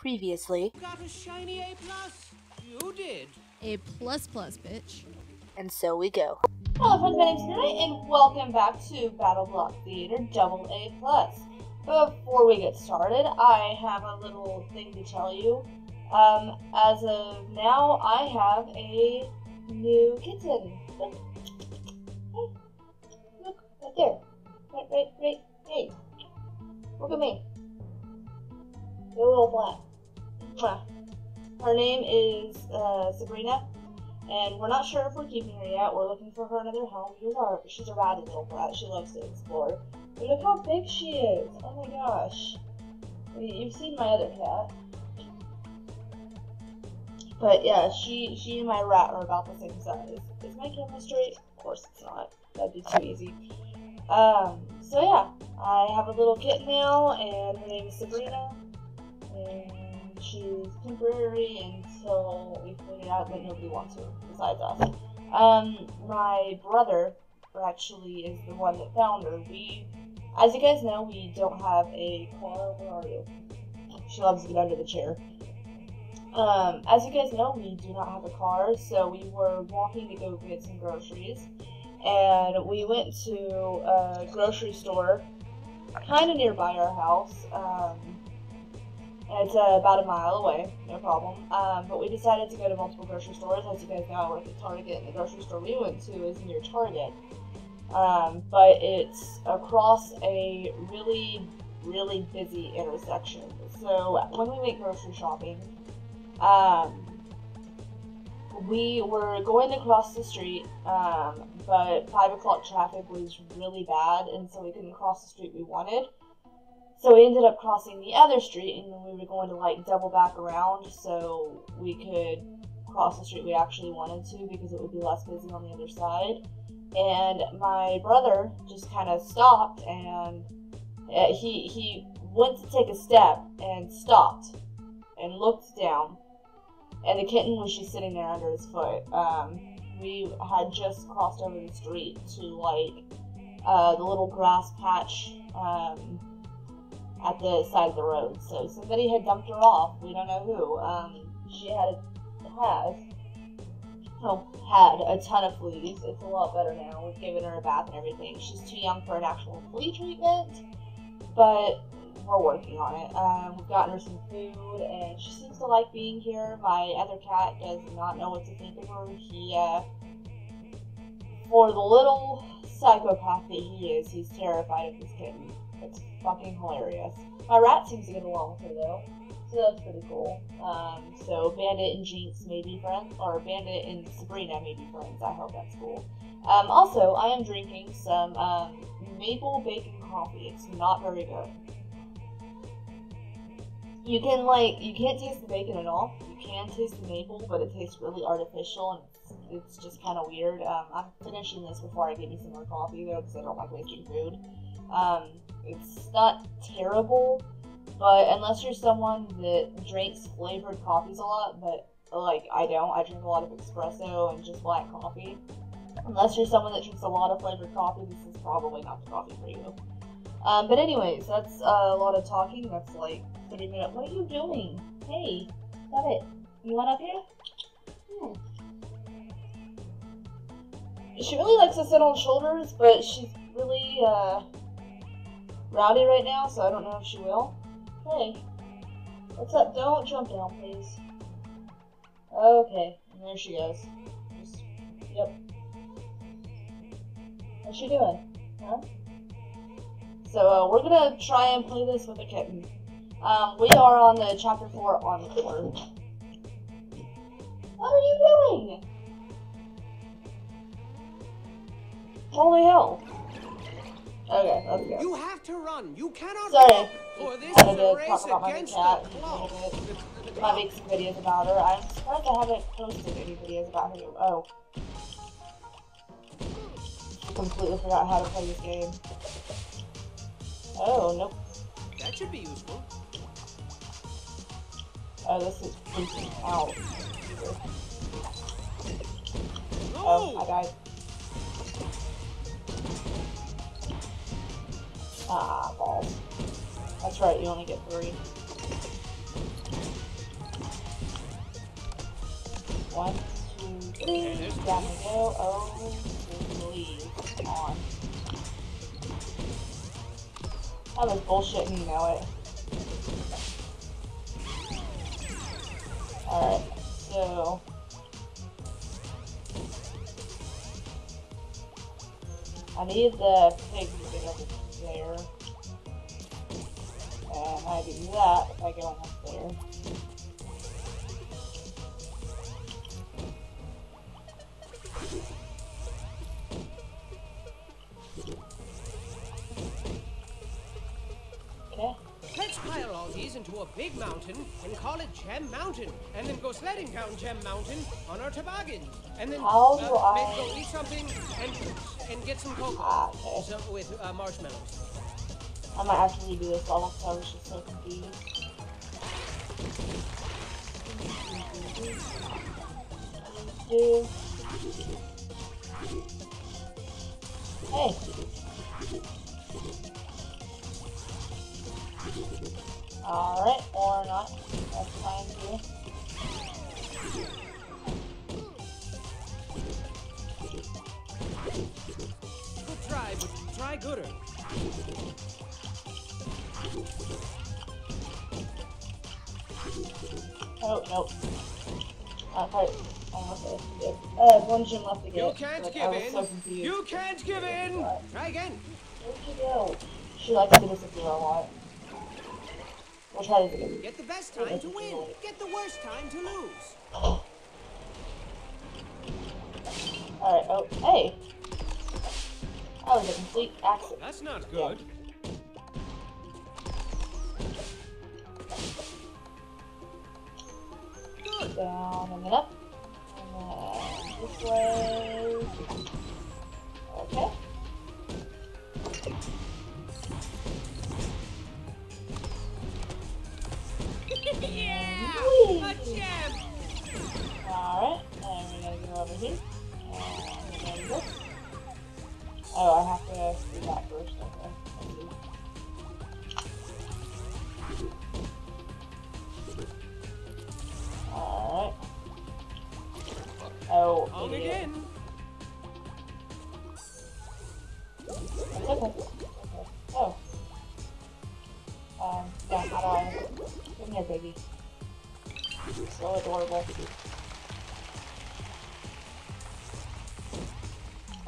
Previously, Got a shiny A plus. You did. A plus plus, bitch. and so we go. Hello friends, my name's Renee, and welcome back to Battle Block Theater Double A Plus. Before we get started, I have a little thing to tell you. Um, as of now, I have a new kitten. Look, hey, look right there, right, right, right. Hey, look at me. Go little black. Her name is uh, Sabrina and we're not sure if we're keeping her yet. We're looking for her another home. You are, she's a rowdy little brat. She loves to explore. But look how big she is. Oh my gosh. You've seen my other cat. But yeah, she she and my rat are about the same size. Is my camera straight? Of course it's not. That'd be too easy. Um, so yeah, I have a little kitten now, and her name is Sabrina. And she's temporary until we figure out that nobody wants her besides us. Um, my brother actually is the one that found her. We, as you guys know, we don't have a car. Where are you? She loves to get under the chair. Um, as you guys know, we do not have a car, so we were walking to go get some groceries, and we went to a grocery store kind of nearby our house. Um, it's uh, about a mile away, no problem. Um, but we decided to go to multiple grocery stores. As you guys know, I work at Target, and the grocery store we went to is near Target. Um, but it's across a really, really busy intersection. So when we make grocery shopping, um, we were going to cross the street, um, but five o'clock traffic was really bad, and so we couldn't cross the street we wanted. So we ended up crossing the other street, and we were going to like double back around so we could cross the street we actually wanted to because it would be less busy on the other side. And my brother just kind of stopped, and uh, he he went to take a step and stopped and looked down, and the kitten was just sitting there under his foot. Um, we had just crossed over the street to like uh, the little grass patch. Um, at the side of the road. So somebody had dumped her off. We don't know who. Um, she had has oh, had a ton of fleas. It's a lot better now. We've given her a bath and everything. She's too young for an actual flea treatment, but we're working on it. Um, we've gotten her some food, and she seems to like being here. My other cat does not know what to think of her. He, uh, for the little psychopath that he is, he's terrified of this kitten. It's fucking hilarious. My rat seems to get along with her though, so that's pretty cool. Um, so Bandit and Jinx may be friends, or Bandit and Sabrina may be friends. I hope that's cool. Um, also, I am drinking some um, maple bacon coffee. It's not very good. You can like you can't taste the bacon at all. You can taste the maple, but it tastes really artificial and it's, just kind of weird. Um, I'm finishing this before I get me some more coffee though, because I don't like wasting food. Um, it's not terrible, but unless you're someone that drinks flavored coffees a lot, but like I don't, I drink a lot of espresso and just black coffee. Unless you're someone that drinks a lot of flavored coffee, this is probably not the coffee for you. Um, but anyways, that's a lot of talking. That's like 30 minutes. What are you doing? Hey, stop it. You want up here? Hmm. She really likes to sit on shoulders, but she's really uh, rowdy right now, so I don't know if she will. Hey, what's up? Don't jump down, please. Okay, and there she goes. Just, yep. What's she doing? Huh? So uh, we're gonna try and play this with a kitten. Um, we are on the chapter four encore. What are you doing? Holy hell! Okay, let's go. You have to run. You cannot Sorry. walk, for this I is had a to race talk about my against cat the a clock. little bit. I make some videos about her. I'm surprised I haven't posted any videos about her. Oh. Completely forgot how to play this game. Oh, nope. That should be useful. Oh, this is freaking out. Oh, I died. Ah, balls. That's right, you only get three. One, two, three, down we go. Oh, please. Come on. That was bullshit and you know it. Alright, so... I need the pig do that if I go up there. Okay. Let's pile all these into a big mountain and call it Gem Mountain, and then go sledding down Gem Mountain on our toboggans, and then How uh, I- go eat something and and get some cocoa Ah, okay. so, with uh, marshmallows. I might to redo this because I was just so confused. Do. Hey. You can't give in. Try again. You? She likes to disappear a lot. We'll try this again. Get the best time to win. Get the worst time to lose. Alright, oh, hey! That was a complete accident. That's not good. Good. Down and then up. And then this way.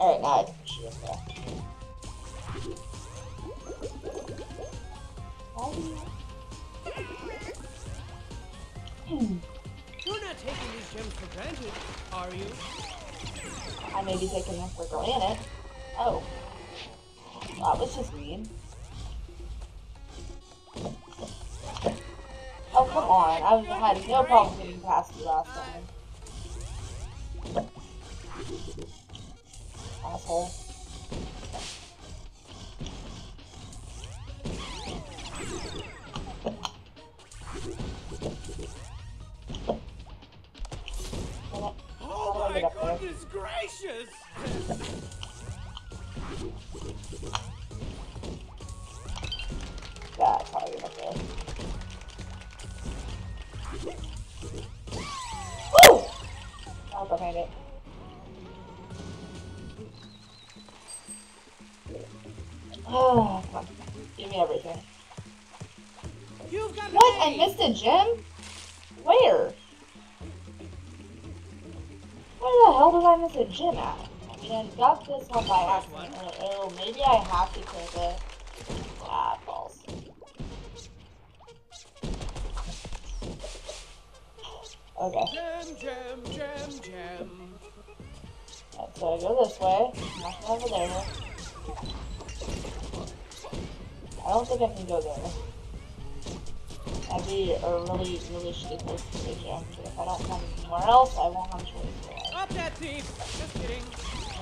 Alright, now I can push you in there. How do you... You're not taking these gems for granted, are you? I may be taking them for granted. Oh. That was just mean. Oh, come on. I was, I had no problem getting past you last time. 好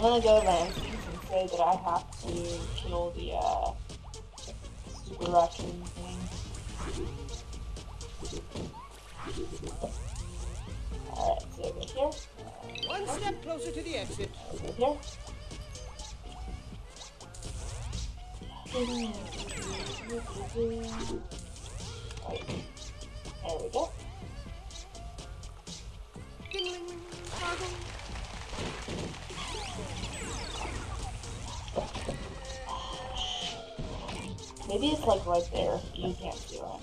I'm gonna go instincts and say that I have to kill the, uh, super raccoon thing. Alright, so over here. One step closer to the exit. Over here. Right. There we go. Ding-ling. Maybe it's like right there. You can't see where I'm.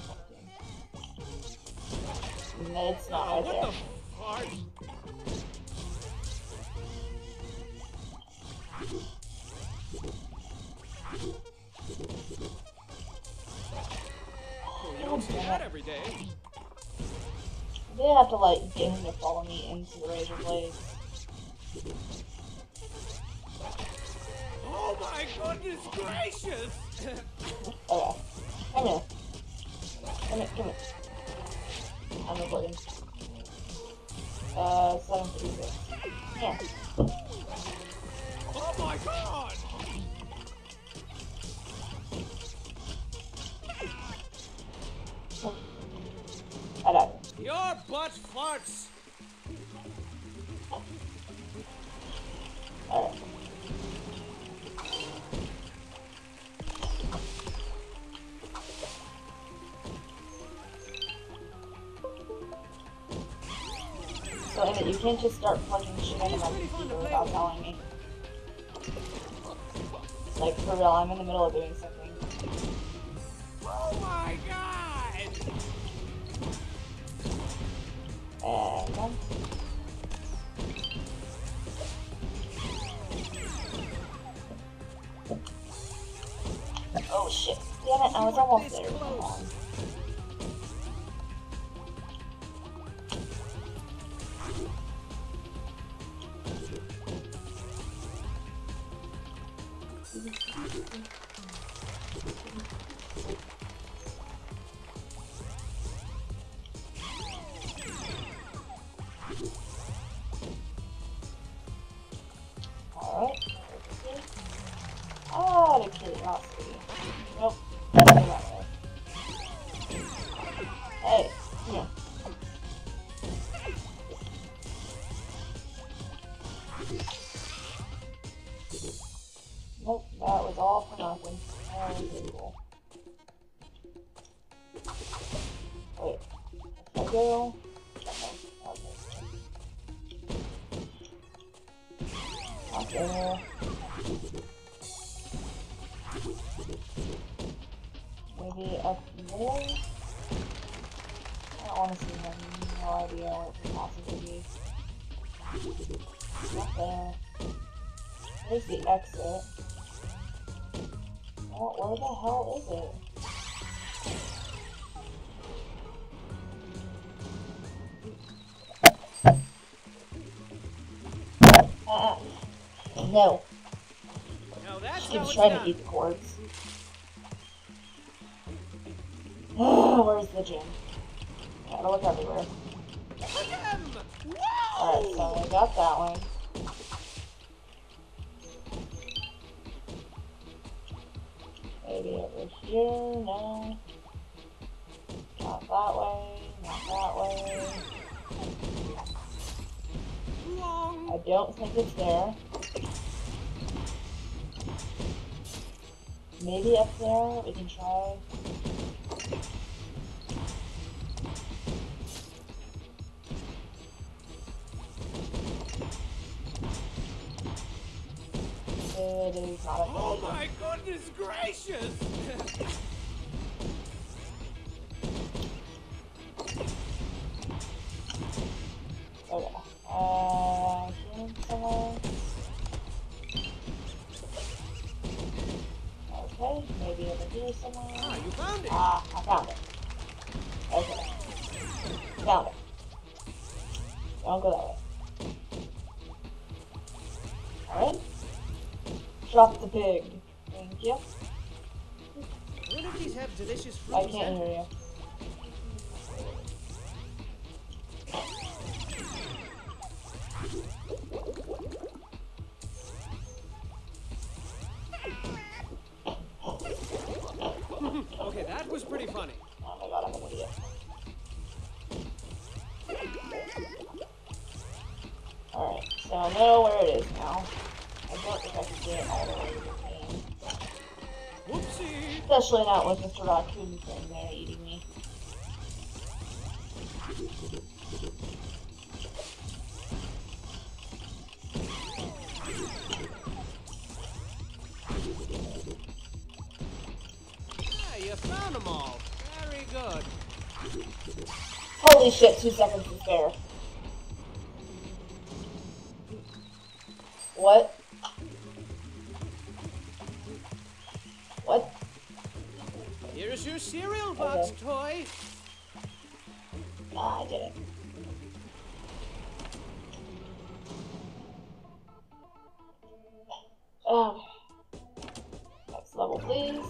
No, it's not right there. the fart? Oh, you don't see that every day. I did have to like get him to follow me into the razor blades. Oh my goodness gracious! Okay. Come here. Come here, come here. I'm recording. Uh, 736. Yeah. oh my god! I died. Your butt farts! So, Emmett, you can't just start plugging shit into my computer without telling me. Like, for real, I'm in the middle of doing something. Oh my god! And then... Oh shit. Damn it, I was almost there. The exit. Where the hell is it? Uh-uh. No. That's She keeps trying to eat the cords. Where's the gym? Gotta look everywhere. Alright, so! I got that one. Here, no. Not that way, not that way. I don't think it's there. Maybe up there, we can try. Goodness gracious! Okay. Uh, here. Okay, ah, found it! Ah, I found it. Okay. Found it. Don't go that way. Alright. Drop the pig. So I know where it is now. I don't think I can get all the way to the game. Oopsie. Especially not with Mr. Raccoon thing there eating me. Yeah, you found them all. Very good. Holy shit, two seconds is fair. What? What? Here's your cereal box Okay. toy. Ah, I did it. Oh. Next level, please.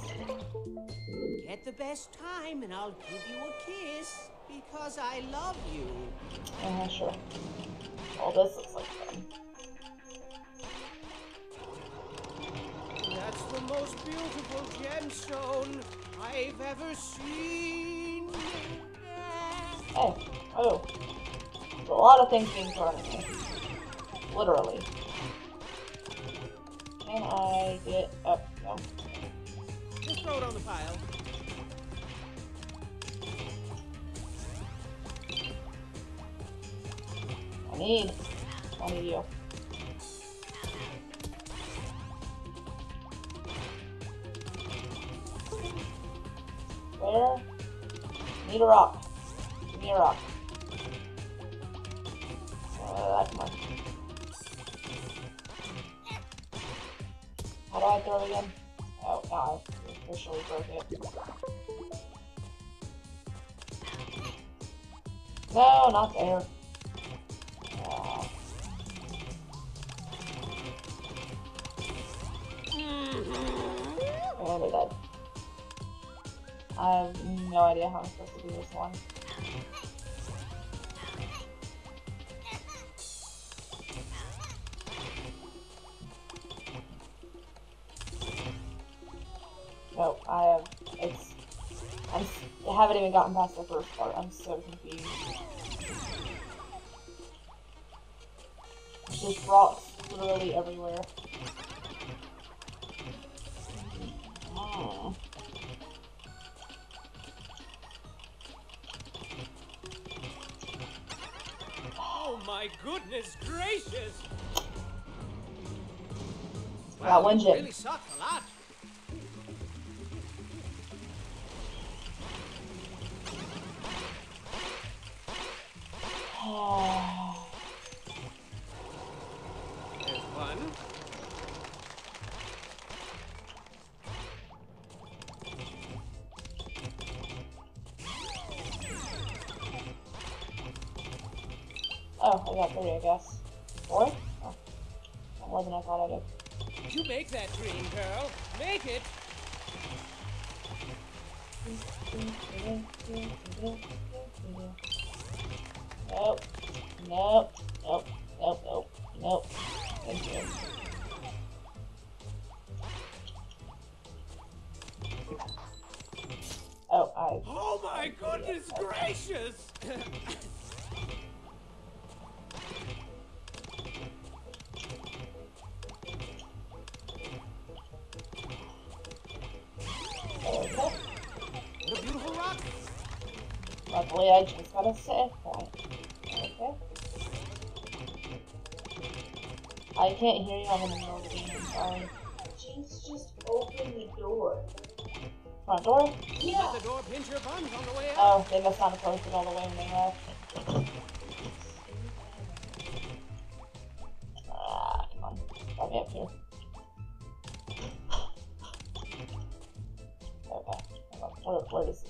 Get the best time and I'll give you a kiss because I love you. Uh, sure. Oh, this looks like fun. Most beautiful gemstone I've ever seen. Hey. Oh. There's a lot of things being thrown at me. Literally. Can I get up? No. Just throw it on the pile. I need one of you. Where? Need a rock. Give me a rock. Uh, come on. How do I throw it again? Oh, no, I officially broke it. No, not there. Idea how I'm supposed to do this one. No, I have. It's. I haven't even gotten past the first part. I'm so confused. Just rocks literally everywhere. My goodness gracious! Got one this really sucked a lot. Gracious! Okay. what a beautiful rock. Luckily, I just got a save point. Okay. I can't hear you. I'm in the middle of the game. Sorry. Jinx just opened the door. Front door? Let the door pinch your buns on the way out. Oh, they must not have posted all the way in they left. Ah, come on. Up here. Okay. This.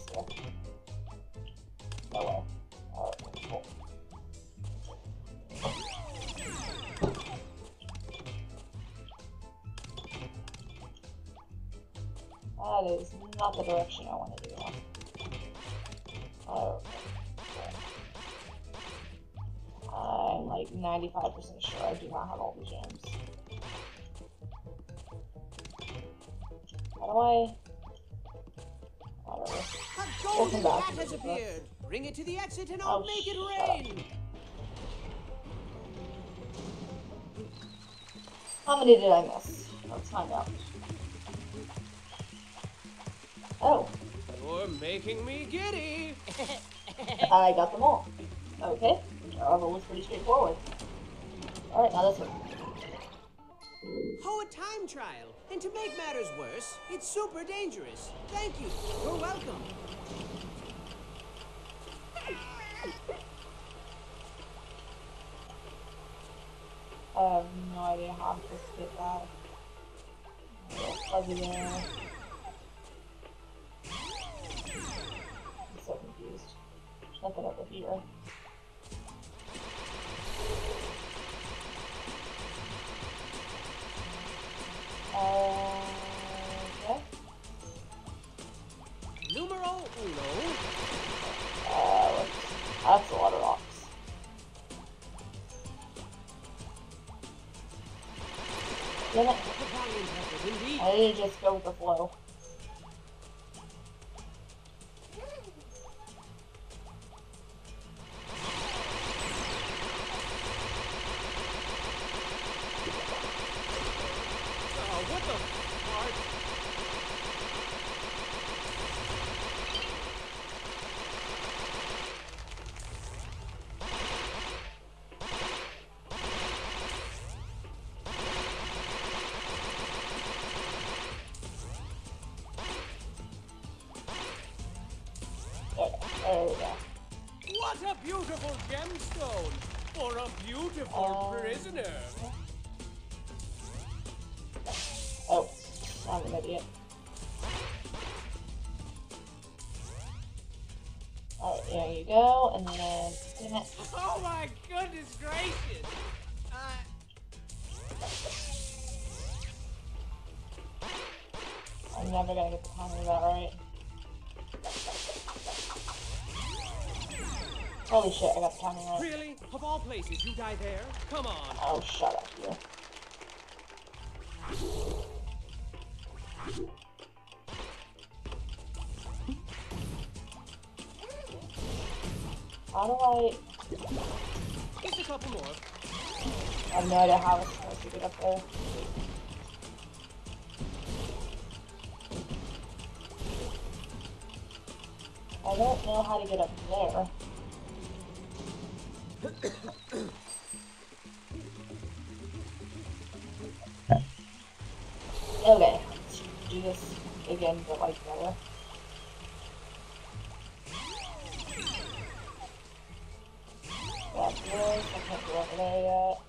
That is not the direction I want to 95% sure I do not have all the gems. How do I? Whatever. A golden back. has appeared. Bring it to the exit and I'll Oh, make it rain. How many did I miss? Let's find out. Oh, You're making me giddy. I got them all. Okay, our level was pretty straightforward. Alright, now that's it. Oh, a time trial. And to make matters worse, it's super dangerous. Thank you. You're welcome. I have no idea how I'm supposed to get that. Fuzzy there. I'm so confused. Nothing over here. Uh, okay. Numero uno. Uh, that's a lot of rocks. Damn it. Valiant effort indeed. I need to just go with the flow. Beautiful gemstone for a beautiful Oh. prisoner. Oh, I'm an idiot. Alright, there you go, and then it. Oh my goodness gracious! Uh, I'm never gonna get the timing of that right. Holy shit, I got timing right. really? Of all places, you die there? Come on. Oh, shut up, you. How do I... Just a couple more. I have no idea how I'm supposed to get up there. I don't know how to get up there. Okay, do this again, but like better. I can't yet.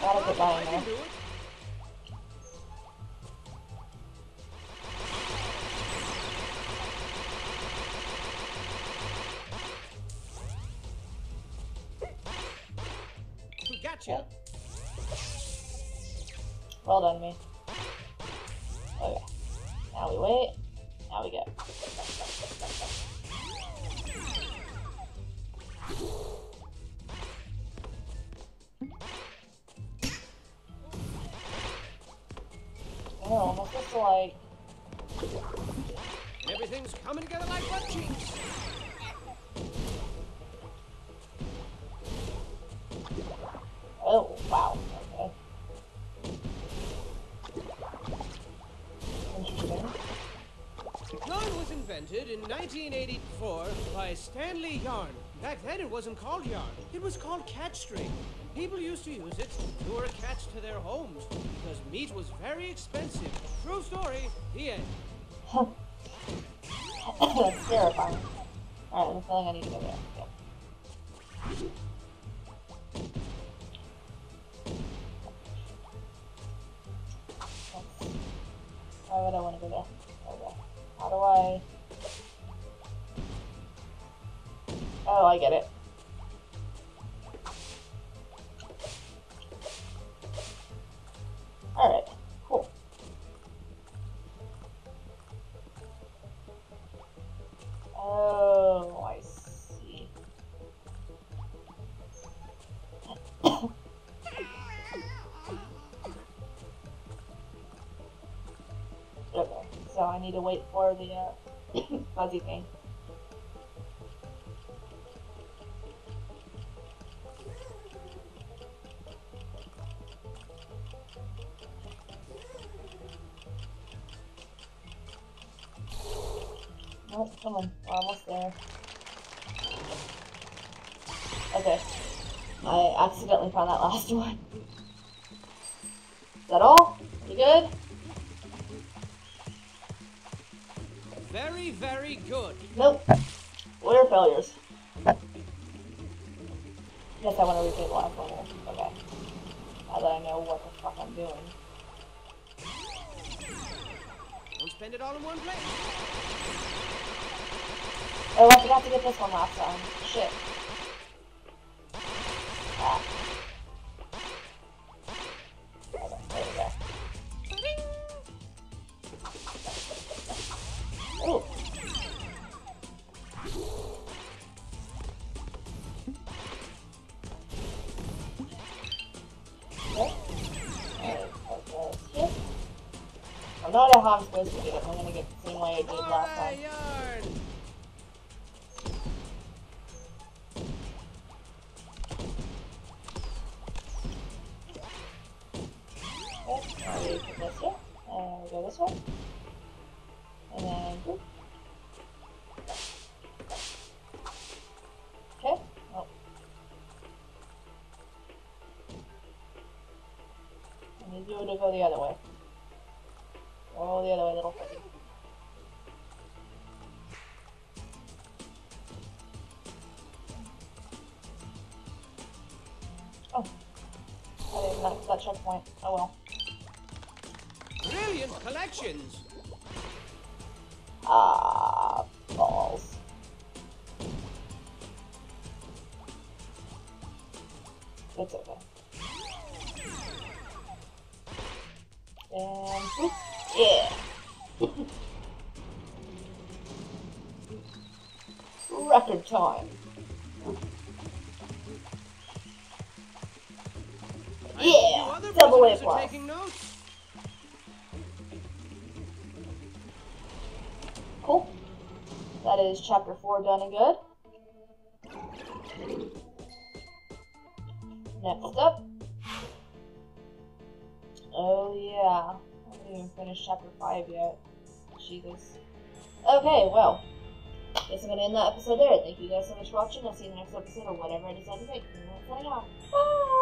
Gotta put mine Well done, me. 1984 by Stanley Yarn. Back then it wasn't called yarn. It was called catch string. People used to use it to lure cats to their homes because meat was very expensive. True story. The end. Terrifying. Alright, I'm feeling I need to go. I need to wait for the uh, fuzzy thing. Nope, come on, we're almost there. Okay. I accidentally found that last one. Failures. Guess I want to replay the last level. Okay. Now that I know what the fuck I'm doing. Don't spend it all in one place. Oh, I forgot to get this one last time. Shit. Ah. Now we put this here, and go this way. And then boop. Okay. Oh. I need you to go the other way. Go the other way, little pussy. Oh. I didn't that checkpoint. Oh well. Collections. Ah, balls. It's okay. And boop. yeah. Record time. Yeah, double A plus. That is chapter 4 done and good. Next up. Oh yeah. I haven't even finished chapter 5 yet. Jesus. Okay, well. Guess I'm gonna end that episode there. Thank you guys so much for watching. I'll see you in the next episode or whatever I decide to make. Bye!